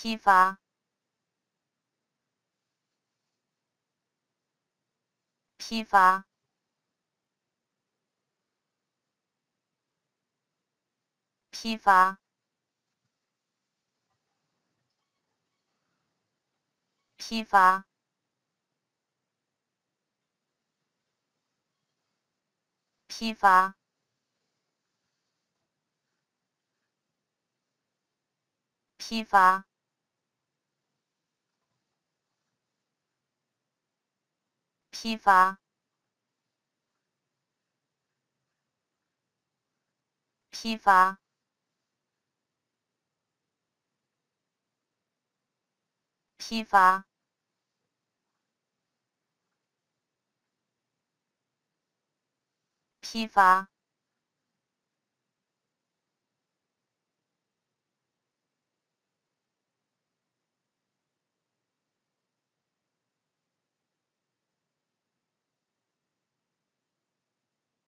批发，批发，批发，批发，批发。批发，批发，批发，批发，批发。